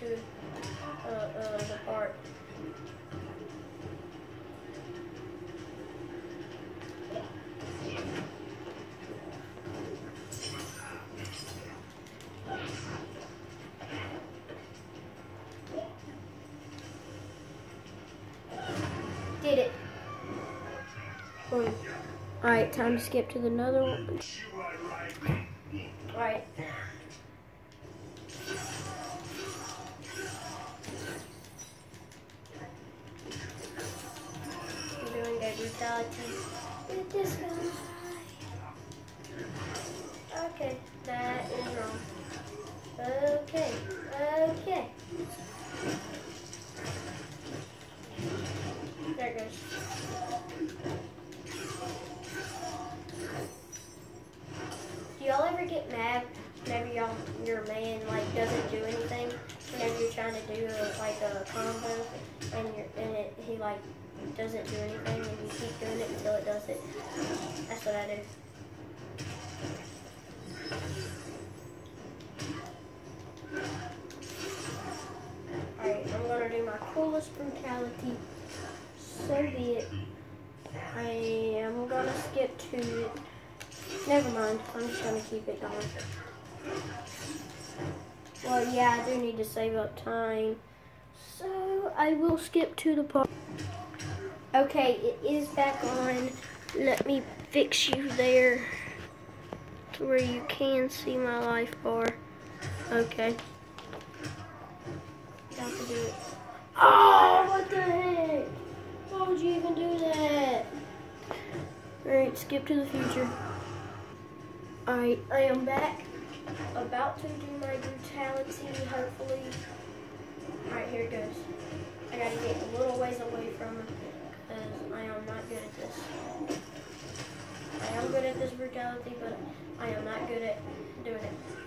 to uh, uh, the park. Did it. Alright, time to skip to the another one. This. Okay, that is wrong. Okay, okay. There goes. Do y'all ever get mad whenever y'all your man like doesn't do anything? Whenever you're trying to do like a combo and you're and it he like doesn't do anything and you keep doing it until it does it. That's what I do. Alright, I'm gonna do my coolest brutality. So be it. I am gonna skip to it. Never mind. I'm just gonna keep it going. Well, yeah, I do need to save up time. So I will skip to the part. Okay, it is back on. Let me fix you there to where you can see my life bar. Okay. Got to do it. Oh, what the heck? Why would you even do that? Alright, skip to the future. Alright, I am back. About to do my brutality, hopefully. Alright, here it goes. I gotta get a little ways away from it because I am not good at this. I am good at this brutality, but I am not good at doing it.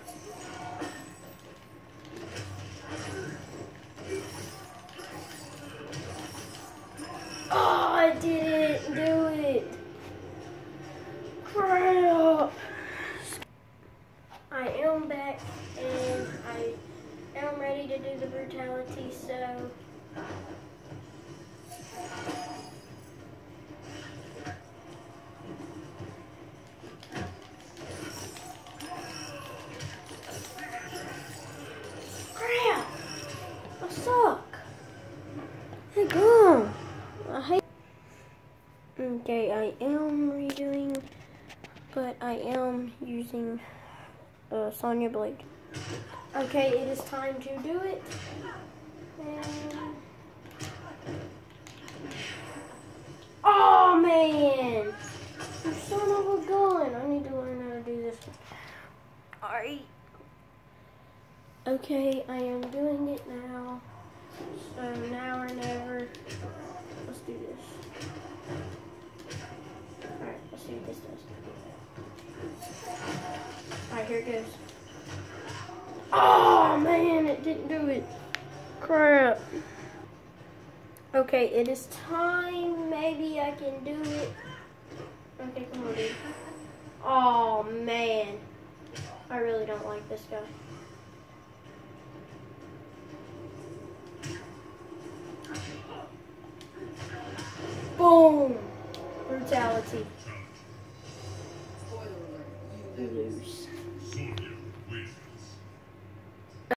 To do the brutality, so. I suck. Hey. I. Okay, I am redoing, but I am using uh, Sonya Blade. Okay, it is time to do it. And... Oh man! Son of a gun! I need to learn how to do this. Alright. Okay, I am doing it now. So now or never. Let's do this. Alright, let's see what this does. Alright, here it goes. Oh man, it didn't do it. Crap. Okay, it is time. Maybe I can do it. Okay, come on, dude. Oh man. I really don't like this guy. Boom! Brutality. Lose.